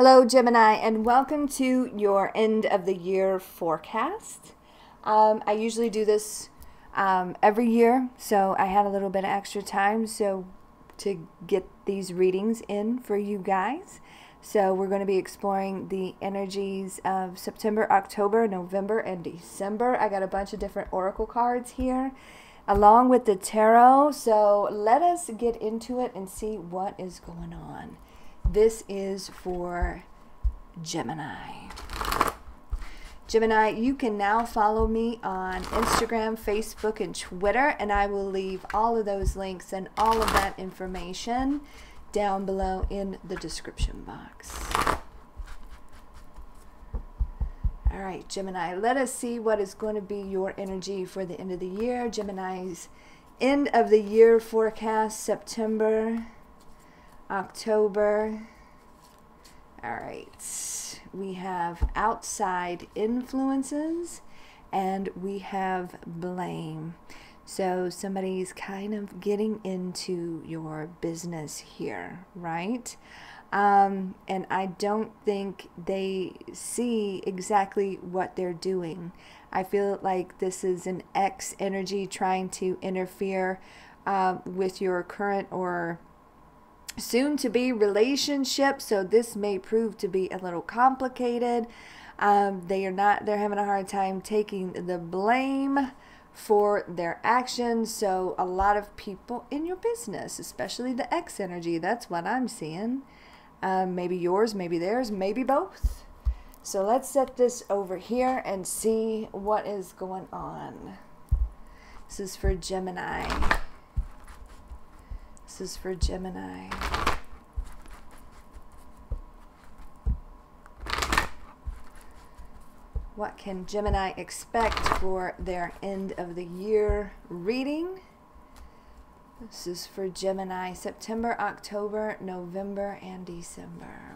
Hello, Gemini, and welcome to your end of the year forecast. Um, I usually do this um, every year, so I had a little bit of extra time so to get these readings in for you guys. So we're going to be exploring the energies of September, October, November, and December. I got a bunch of different oracle cards here along with the tarot. So let us get into it and see what is going on. This is for Gemini. Gemini, you can now follow me on Instagram, Facebook, and Twitter, and I will leave all of those links and all of that information down below in the description box. All right, Gemini, let us see what is going to be your energy for the end of the year. Gemini's end of the year forecast, September October. All right. We have outside influences and we have blame. So somebody's kind of getting into your business here, right? Um, and I don't think they see exactly what they're doing. I feel like this is an ex energy trying to interfere uh, with your current or soon to be relationship. So this may prove to be a little complicated. Um, they are not, they're having a hard time taking the blame for their actions. So a lot of people in your business, especially the ex energy, that's what I'm seeing. Um, maybe yours, maybe theirs, maybe both. So let's set this over here and see what is going on. This is for Gemini. This is for Gemini. What can Gemini expect for their end of the year reading? This is for Gemini, September, October, November, and December.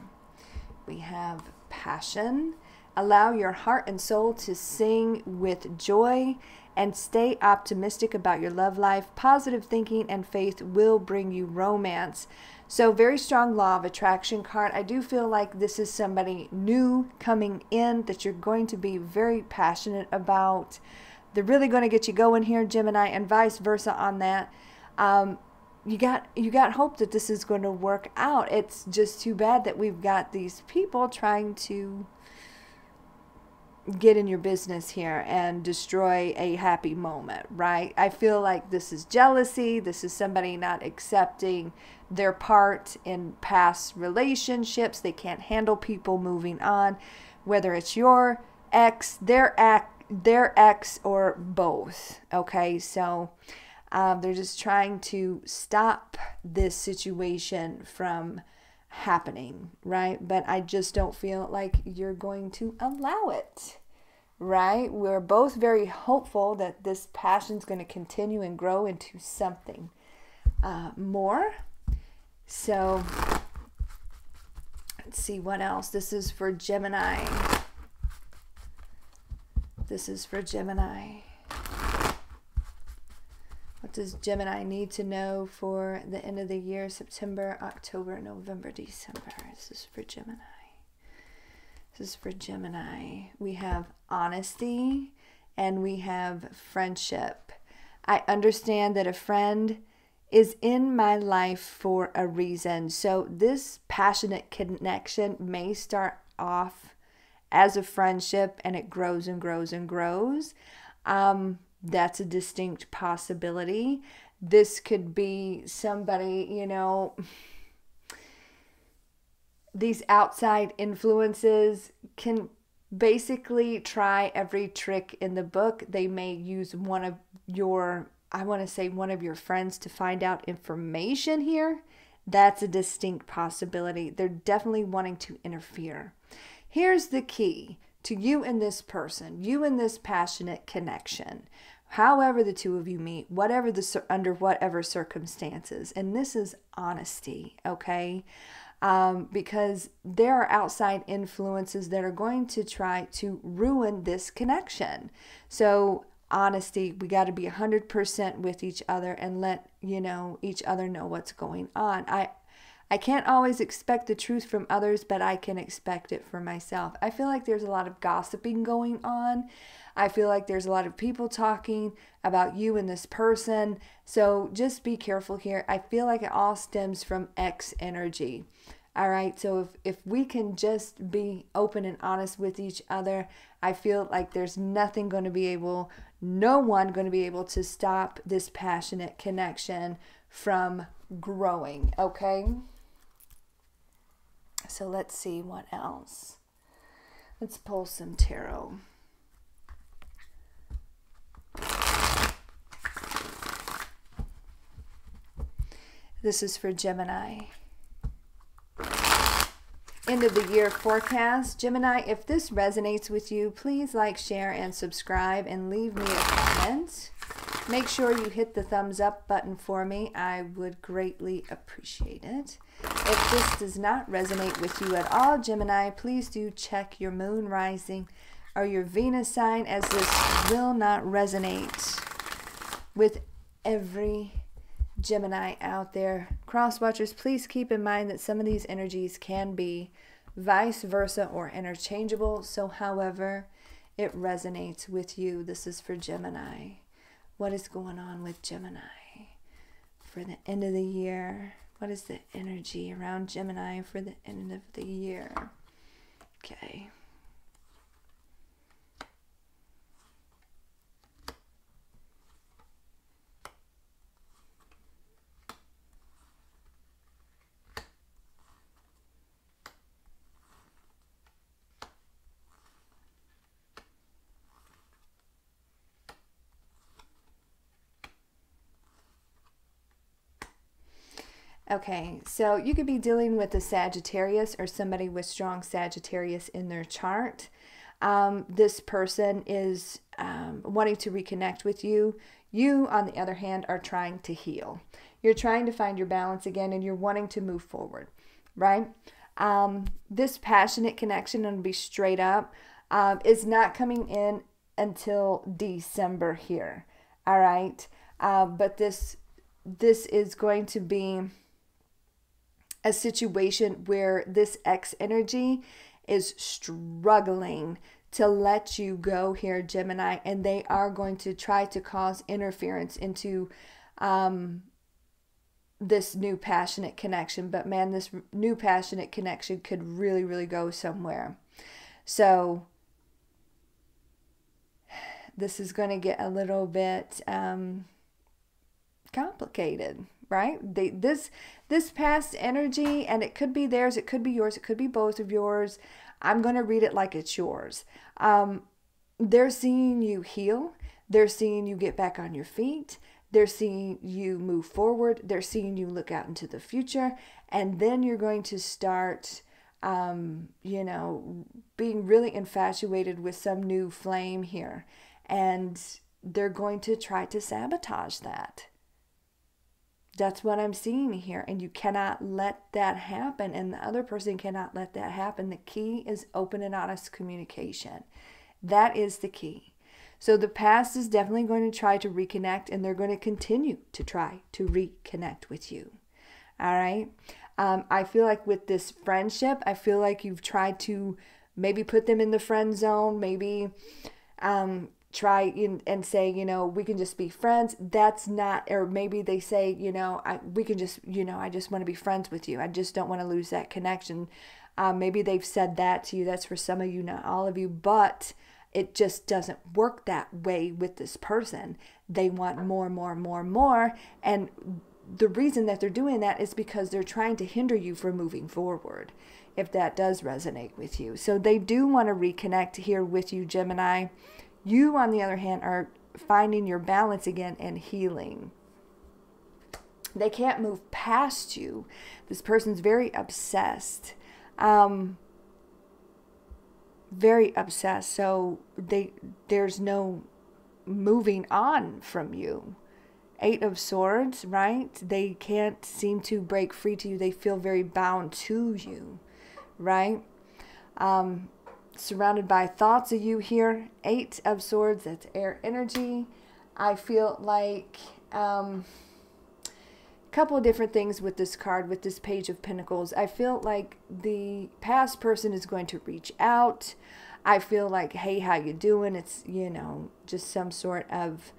We have passion. Allow your heart and soul to sing with joy and stay optimistic about your love life. Positive thinking and faith will bring you romance. So, very strong law of attraction card. I do feel like this is somebody new coming in that you're going to be very passionate about. They're really going to get you going here, Gemini, and vice versa on that. Um, you got you got hope that this is going to work out. It's just too bad that we've got these people trying to get in your business here and destroy a happy moment, right? I feel like this is jealousy. This is somebody not accepting their part in past relationships. They can't handle people moving on, whether it's your ex, their ex, their ex, or both. Okay, so um, they're just trying to stop this situation from happening, right? But I just don't feel like you're going to allow it, right? We're both very hopeful that this passion is going to continue and grow into something uh, more. So let's see what else. This is for Gemini. This is for Gemini. Does Gemini need to know for the end of the year, September, October, November, December? This is for Gemini. This is for Gemini. We have honesty and we have friendship. I understand that a friend is in my life for a reason. So, this passionate connection may start off as a friendship and it grows and grows and grows. Um, that's a distinct possibility. This could be somebody, you know, these outside influences can basically try every trick in the book. They may use one of your I want to say one of your friends to find out information here, that's a distinct possibility. They're definitely wanting to interfere. Here's the key to you and this person, you and this passionate connection. However, the two of you meet, whatever the under whatever circumstances, and this is honesty, okay? Um, because there are outside influences that are going to try to ruin this connection. So honesty. We got to be 100% with each other and let, you know, each other know what's going on. I I can't always expect the truth from others, but I can expect it for myself. I feel like there's a lot of gossiping going on. I feel like there's a lot of people talking about you and this person. So just be careful here. I feel like it all stems from ex energy. All right. So if, if we can just be open and honest with each other, I feel like there's nothing going to be able, no one going to be able to stop this passionate connection from growing. Okay. So let's see what else. Let's pull some tarot. This is for Gemini end of the year forecast. Gemini, if this resonates with you, please like, share, and subscribe and leave me a comment. Make sure you hit the thumbs up button for me. I would greatly appreciate it. If this does not resonate with you at all, Gemini, please do check your moon rising or your Venus sign as this will not resonate with every Gemini out there. Cross watchers, please keep in mind that some of these energies can be vice versa or interchangeable. So, however, it resonates with you, this is for Gemini. What is going on with Gemini for the end of the year? What is the energy around Gemini for the end of the year? Okay. Okay, so you could be dealing with a Sagittarius or somebody with strong Sagittarius in their chart. Um, this person is um, wanting to reconnect with you. You, on the other hand, are trying to heal. You're trying to find your balance again and you're wanting to move forward, right? Um, this passionate connection, and be straight up, um, is not coming in until December here. All right. Uh, but this this is going to be a situation where this X energy is struggling to let you go here, Gemini, and they are going to try to cause interference into um, this new passionate connection. But man, this new passionate connection could really, really go somewhere. So, this is going to get a little bit um, complicated right? They this this past energy and it could be theirs it could be yours it could be both of yours. I'm going to read it like it's yours. Um, they're seeing you heal. They're seeing you get back on your feet. They're seeing you move forward. They're seeing you look out into the future. And then you're going to start um, you know being really infatuated with some new flame here. And they're going to try to sabotage that that's what I'm seeing here. And you cannot let that happen. And the other person cannot let that happen. The key is open and honest communication. That is the key. So the past is definitely going to try to reconnect, and they're going to continue to try to reconnect with you. All right. Um, I feel like with this friendship, I feel like you've tried to maybe put them in the friend zone, maybe um, try in, and say, you know, we can just be friends. That's not, or maybe they say, you know, I, we can just, you know, I just want to be friends with you. I just don't want to lose that connection. Um, maybe they've said that to you. That's for some of you, not all of you, but it just doesn't work that way with this person. They want more, more, more, more. And the reason that they're doing that is because they're trying to hinder you from moving forward, if that does resonate with you. So they do want to reconnect here with you, Gemini. You, on the other hand, are finding your balance again and healing. They can't move past you. This person's very obsessed. Um, very obsessed. So they there's no moving on from you. Eight of Swords, right? They can't seem to break free to you. They feel very bound to you, right? Um, surrounded by thoughts of you here. Eight of Swords, that's air energy. I feel like um, couple of different things with this card, with this Page of Pentacles. I feel like the past person is going to reach out. I feel like, hey, how you doing? It's, you know, just some sort of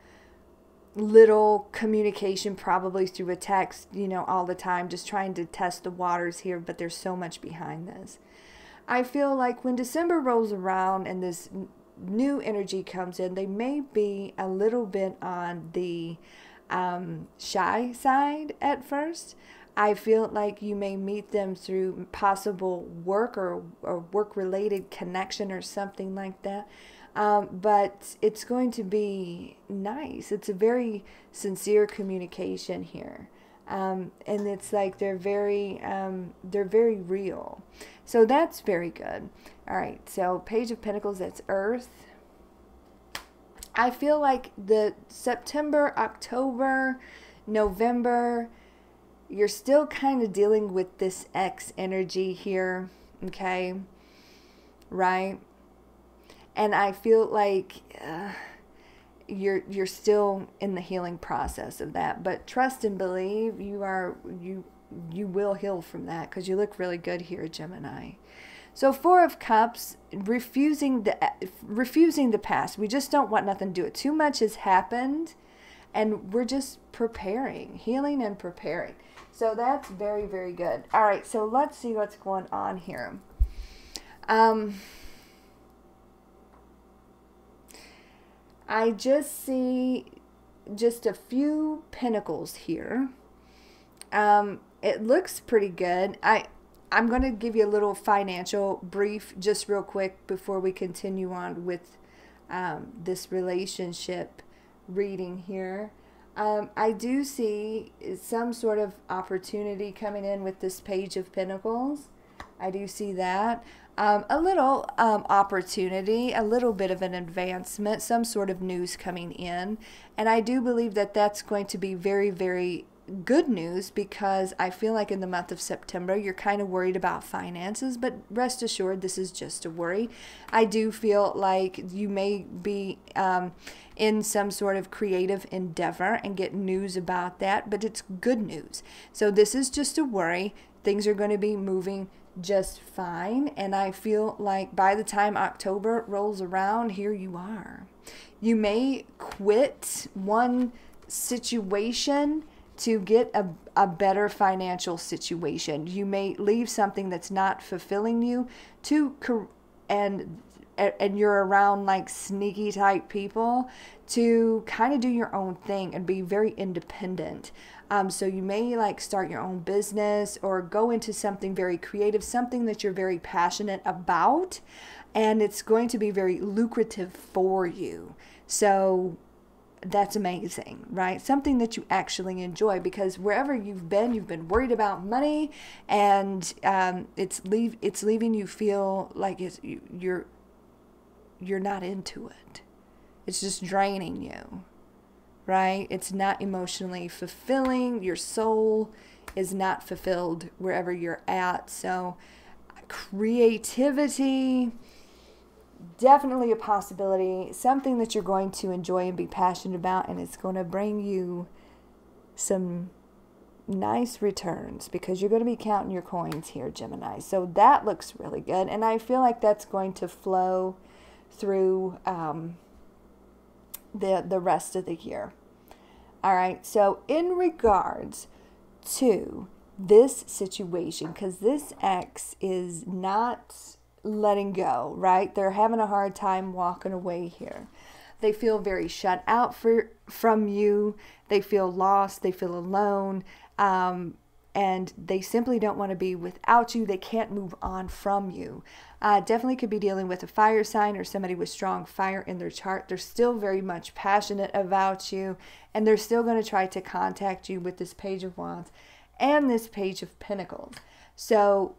little communication probably through a text, you know, all the time, just trying to test the waters here, but there's so much behind this. I feel like when December rolls around and this new energy comes in, they may be a little bit on the um, shy side at first. I feel like you may meet them through possible work or, or work related connection or something like that. Um, but it's going to be nice. It's a very sincere communication here. Um, and it's like they're very um, they're very real. So that's very good. All right so page of pentacles that's earth. I feel like the september october november you're still kind of dealing with this ex energy here okay? Right? And I feel like uh, you're you're still in the healing process of that. But trust and believe you are you you will heal from that because you look really good here, Gemini. So four of cups, refusing the refusing the past. We just don't want nothing to do it. Too much has happened, and we're just preparing, healing and preparing. So that's very very good. All right, so let's see what's going on here. Um, I just see just a few pentacles here. Um, it looks pretty good. I I'm going to give you a little financial brief just real quick before we continue on with um, this relationship reading here. Um, I do see some sort of opportunity coming in with this page of pentacles. I do see that um, a little um, opportunity, a little bit of an advancement, some sort of news coming in. And I do believe that that's going to be very, very good news because I feel like in the month of September you're kind of worried about finances, but rest assured this is just a worry. I do feel like you may be um, in some sort of creative endeavor and get news about that, but it's good news. So this is just a worry. Things are going to be moving just fine. And I feel like by the time October rolls around, here you are. You may quit one situation to get a, a better financial situation. You may leave something that's not fulfilling you to and and you're around like sneaky type people to kind of do your own thing and be very independent. Um, so you may like start your own business or go into something very creative, something that you're very passionate about, and it's going to be very lucrative for you. So that's amazing, right? Something that you actually enjoy because wherever you've been, you've been worried about money, and um, it's leave it's leaving you feel like it's you're you're not into it. It's just draining you right? It's not emotionally fulfilling. Your soul is not fulfilled wherever you're at. So, creativity, definitely a possibility, something that you're going to enjoy and be passionate about, and it's going to bring you some nice returns because you're going to be counting your coins here, Gemini. So that looks really good. And I feel like that's going to flow through um, the the rest of the year. All right. So in regards to this situation, because this ex is not letting go, right? They're having a hard time walking away here. They feel very shut out for, from you. They feel lost. They feel alone. Um, and they simply don't want to be without you. They can't move on from you. Uh, definitely could be dealing with a fire sign or somebody with strong fire in their chart. They're still very much passionate about you, and they're still going to try to contact you with this Page of Wands and this Page of Pentacles. So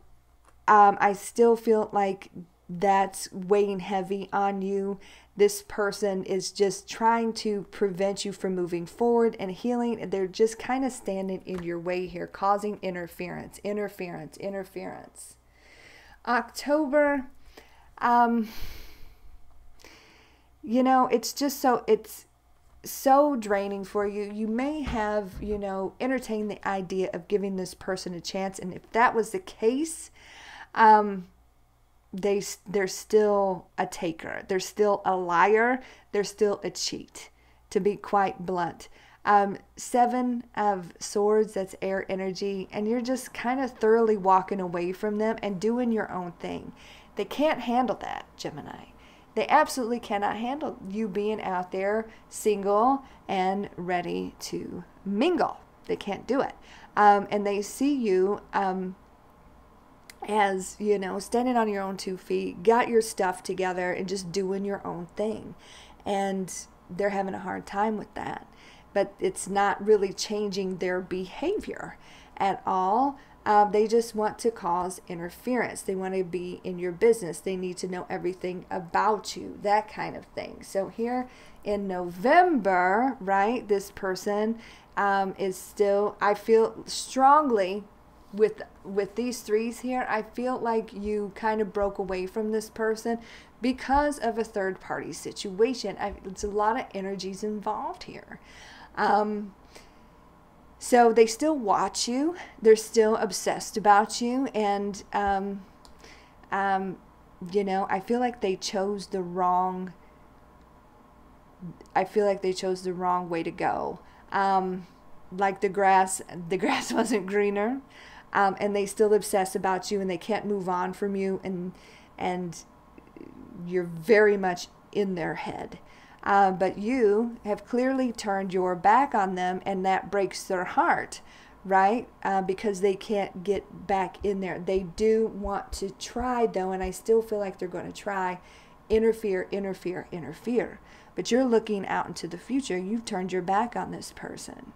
um, I still feel like that's weighing heavy on you this person is just trying to prevent you from moving forward and healing. They're just kind of standing in your way here, causing interference, interference, interference. October, um, you know, it's just so, it's, so draining for you. You may have, you know, entertained the idea of giving this person a chance. And if that was the case, um, they they're still a taker. They're still a liar. They're still a cheat. To be quite blunt. Um, seven of swords, that's air energy, and you're just kind of thoroughly walking away from them and doing your own thing. They can't handle that, Gemini. They absolutely cannot handle you being out there single and ready to mingle. They can't do it. Um, and they see you um, as, you know, standing on your own two feet, got your stuff together, and just doing your own thing. And they're having a hard time with that. But it's not really changing their behavior at all. Um, they just want to cause interference. They want to be in your business. They need to know everything about you, that kind of thing. So, here in November, right, this person um, is still, I feel strongly with with these threes here i feel like you kind of broke away from this person because of a third party situation I, it's a lot of energies involved here um, so they still watch you, they're still obsessed about you, and, um, um, you know, I feel like they chose the wrong. I feel like they chose the wrong way to go. Um, like the grass, the grass wasn't greener, um, and they still obsess about you, and they can't move on from you, and and you're very much in their head. Uh, but you have clearly turned your back on them, and that breaks their heart, right? Uh, because they can't get back in there. They do want to try, though, and I still feel like they're going to try interfere, interfere, interfere. But you're looking out into the future. You've turned your back on this person,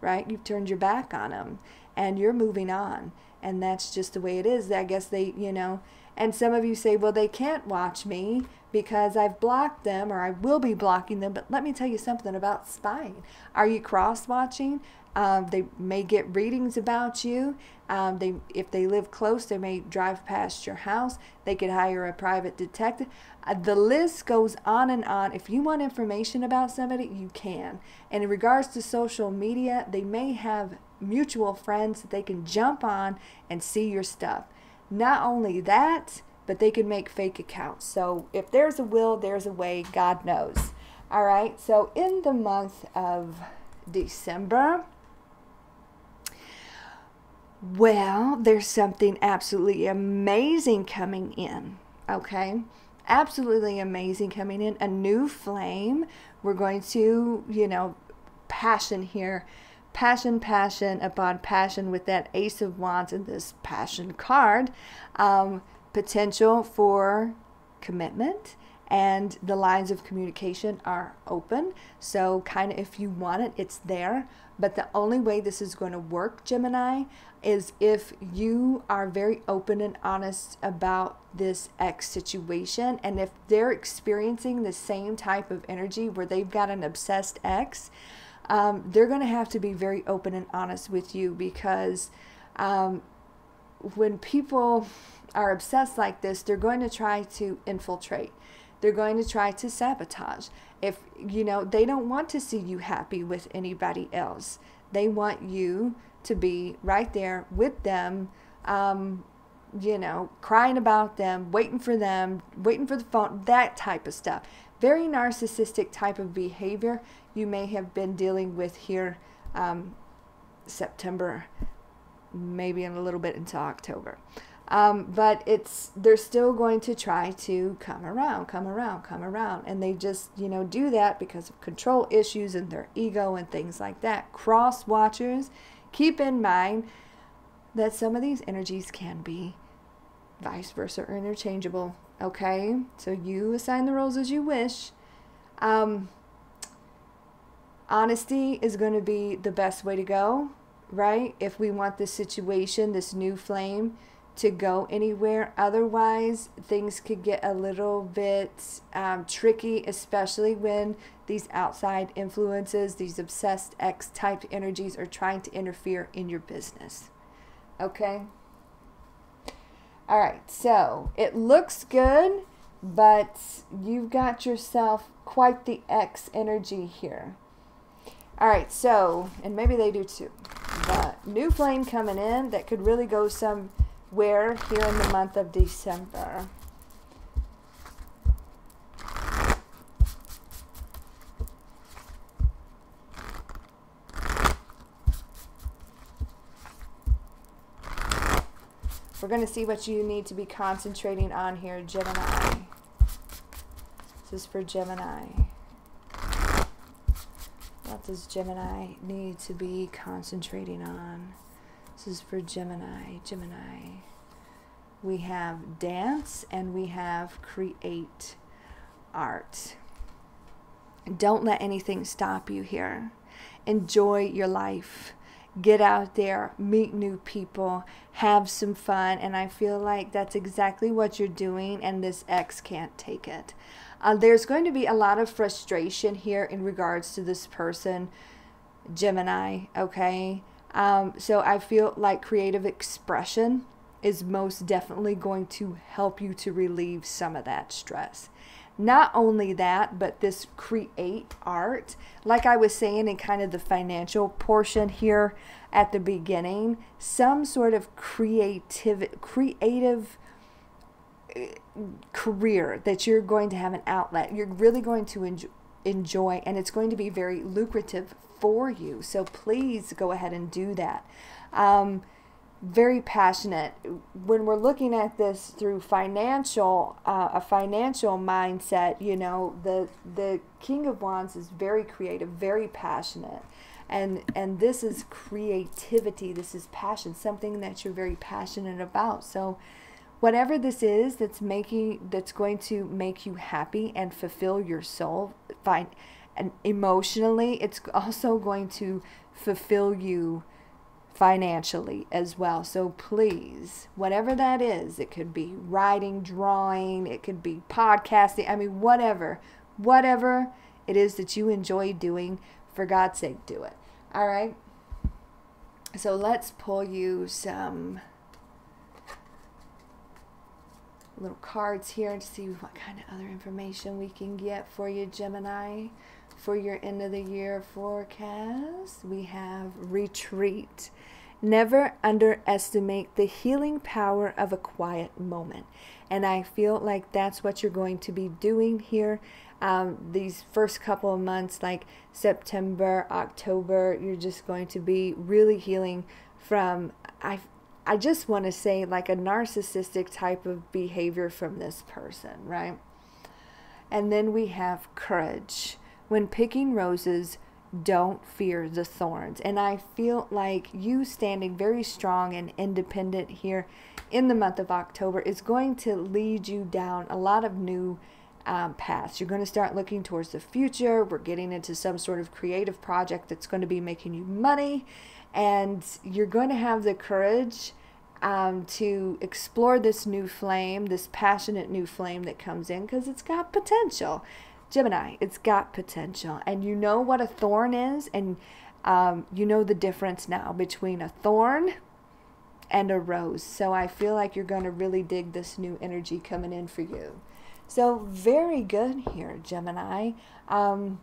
right? You've turned your back on them, and you're moving on. And that's just the way it is. I guess they, you know, and some of you say, well, they can't watch me because I've blocked them or I will be blocking them. But let me tell you something about spying. Are you cross watching? Um, they may get readings about you. Um, they, if they live close, they may drive past your house. They could hire a private detective. Uh, the list goes on and on. If you want information about somebody, you can. And in regards to social media, they may have mutual friends that they can jump on and see your stuff. Not only that, but they can make fake accounts. So if there's a will, there's a way. God knows. All right. So in the month of December, well, there's something absolutely amazing coming in. Okay. Absolutely amazing coming in. A new flame. We're going to, you know, passion here passion, passion upon passion with that Ace of Wands and this passion card. Um, potential for commitment and the lines of communication are open. So, kind of if you want it, it's there. But the only way this is going to work, Gemini, is if you are very open and honest about this ex situation. And if they're experiencing the same type of energy where they've got an obsessed ex, um, they're going to have to be very open and honest with you because um, when people are obsessed like this, they're going to try to infiltrate. They're going to try to sabotage. If, you know, they don't want to see you happy with anybody else. They want you to be right there with them, um, you know, crying about them, waiting for them, waiting for the phone, that type of stuff. Very narcissistic type of behavior you may have been dealing with here um, September, maybe in a little bit into October. Um, but it's they're still going to try to come around, come around, come around, and they just you know do that because of control issues and their ego and things like that. Cross watchers, keep in mind that some of these energies can be vice versa or interchangeable. Okay, so you assign the roles as you wish. Um, honesty is going to be the best way to go, right? If we want this situation, this new flame to go anywhere. Otherwise, things could get a little bit um, tricky, especially when these outside influences, these obsessed ex type energies are trying to interfere in your business. Okay? All right, so it looks good, but you've got yourself quite the ex energy here. All right, so, and maybe they do too. The new flame coming in that could really go somewhere here in the month of December. We're going to see what you need to be concentrating on here, Gemini. This is for Gemini. What does Gemini need to be concentrating on? This is for Gemini. Gemini. We have dance and we have create art. Don't let anything stop you here. Enjoy your life get out there, meet new people, have some fun. And I feel like that's exactly what you're doing, and this ex can't take it. Uh, there's going to be a lot of frustration here in regards to this person, Gemini, okay? Um, so I feel like creative expression is most definitely going to help you to relieve some of that stress. Not only that, but this create art, like I was saying in kind of the financial portion here at the beginning, some sort of creative creative eh, career that you're going to have an outlet. You're really going to enjoy, enjoy and it's going to be very lucrative for you. So please go ahead and do that. Um, very passionate when we're looking at this through financial uh, a financial mindset you know the the king of wands is very creative very passionate and and this is creativity this is passion something that you're very passionate about so whatever this is that's making that's going to make you happy and fulfill your soul find and emotionally it's also going to fulfill you financially as well. So please, whatever that is, it could be writing, drawing, it could be podcasting, I mean, whatever, whatever it is that you enjoy doing, for God's sake, do it. All right. So let's pull you some little cards here to see what kind of other information we can get for you, Gemini for your end of the year forecast, we have retreat. Never underestimate the healing power of a quiet moment. And I feel like that's what you're going to be doing here um, these first couple of months, like September, October. You're just going to be really healing from, I, I just want to say, like a narcissistic type of behavior from this person, right? And then we have courage when picking roses, don't fear the thorns. And I feel like you standing very strong and independent here in the month of October is going to lead you down a lot of new um, paths. You're going to start looking towards the future. We're getting into some sort of creative project that's going to be making you money. And you're going to have the courage um, to explore this new flame, this passionate new flame that comes in because it's got potential. Gemini, it's got potential. And you know what a thorn is, and um, you know the difference now between a thorn and a rose. So I feel like you're going to really dig this new energy coming in for you. So very good here, Gemini. Um,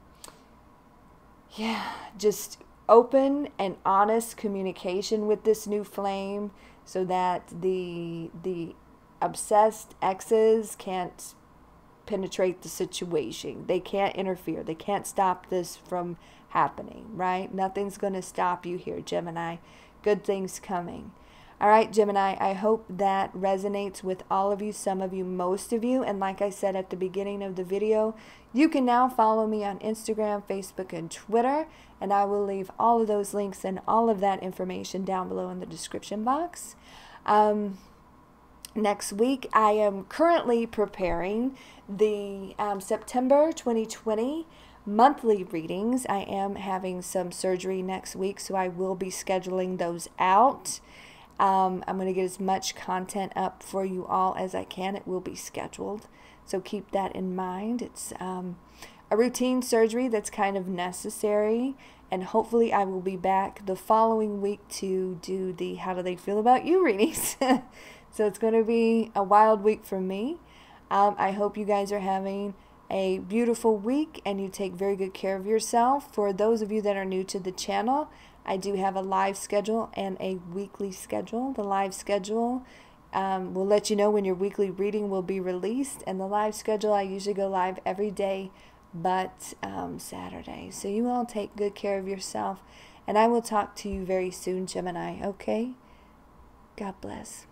yeah, just open and honest communication with this new flame so that the the obsessed exes can't penetrate the situation. They can't interfere. They can't stop this from happening, right? Nothing's going to stop you here, Gemini. Good things coming. All right, Gemini, I hope that resonates with all of you, some of you, most of you. And like I said at the beginning of the video, you can now follow me on Instagram, Facebook, and Twitter. And I will leave all of those links and all of that information down below in the description box. Um, next week, I am currently preparing the um, September 2020 monthly readings. I am having some surgery next week, so I will be scheduling those out. Um, I'm going to get as much content up for you all as I can. It will be scheduled, so keep that in mind. It's um, a routine surgery that's kind of necessary, and hopefully, I will be back the following week to do the How Do They Feel About You readings. so, it's going to be a wild week for me. Um, I hope you guys are having a beautiful week and you take very good care of yourself. For those of you that are new to the channel, I do have a live schedule and a weekly schedule. The live schedule um, will let you know when your weekly reading will be released, and the live schedule, I usually go live every day but um, Saturday. So you all take good care of yourself, and I will talk to you very soon, Gemini, okay? God bless.